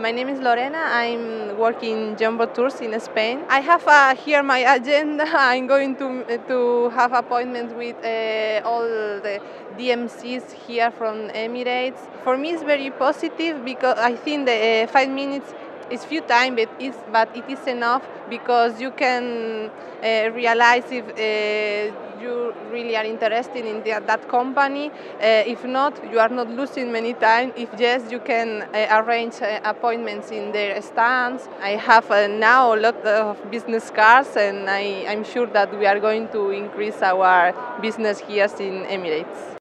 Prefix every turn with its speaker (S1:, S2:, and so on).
S1: My name is Lorena. I'm working Jumbo Tours in Spain. I have uh, here my agenda. I'm going to to have appointments with uh, all the DMCs here from Emirates. For me, it's very positive because I think the uh, five minutes is few time, but it's but it is enough because you can uh, realize if uh, you really are interested in the, that company. Uh, if not, you are not losing many time. If yes, you can uh, arrange uh, appointments in their stands. I have now a lot of business cards, and I, I'm sure that we are going to increase our business here in Emirates.